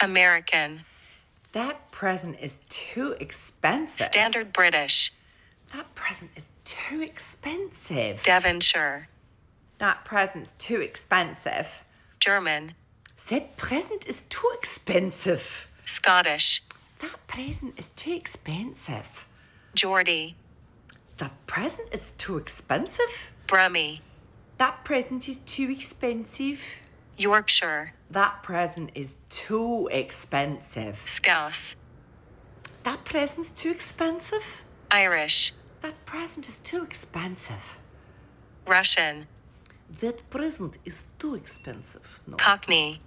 American, That present is too expensive. Standard British, That present is too expensive. Devonshire, that present's too expensive. German, That present is too expensive. Scottish, That present is too expensive. Geordie, That present is too expensive. Brummie, That present is too expensive. Yorkshire, That present is too expensive. Scouse, That present's too expensive. Irish, That present is too expensive. Russian, That present is too expensive. No. Cockney,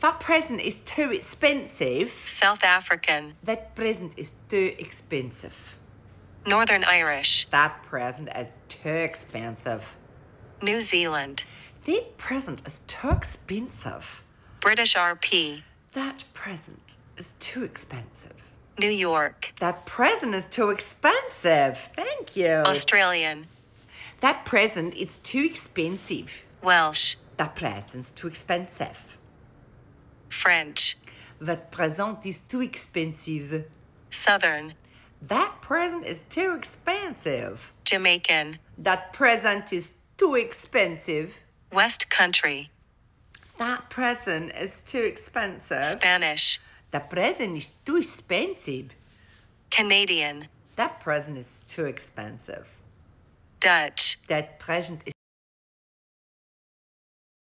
That present is too expensive. South African, That present is too expensive. Northern Irish, That present is too expensive. New Zealand, That present is too expensive. British RP, That present is too expensive. New York, That present is too expensive. Thank you. Australian, that present is too expensive. Welsh, That present's too expensive. French, That present is too expensive. Southern, That present is too expensive. Jamaican, That present is too expensive. West Country, That present is too expensive. Spanish, That present is too expensive. Canadian, That present is too expensive. Dutch, That present is